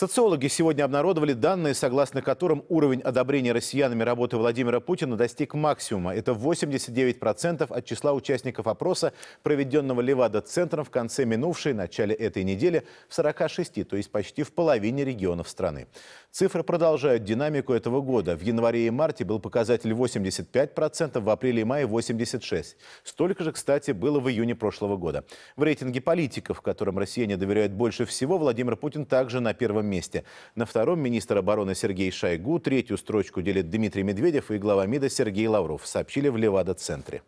Социологи сегодня обнародовали данные, согласно которым уровень одобрения россиянами работы Владимира Путина достиг максимума. Это 89% от числа участников опроса, проведенного Левада-центром в конце минувшей, начале этой недели, в 46, то есть почти в половине регионов страны. Цифры продолжают динамику этого года. В январе и марте был показатель 85%, в апреле и мае 86%. Столько же, кстати, было в июне прошлого года. В рейтинге политиков, которым россияне доверяют больше всего, Владимир Путин также на первом месте. На втором министр обороны Сергей Шойгу, третью строчку делит Дмитрий Медведев и глава МИДа Сергей Лавров, сообщили в Левада-центре.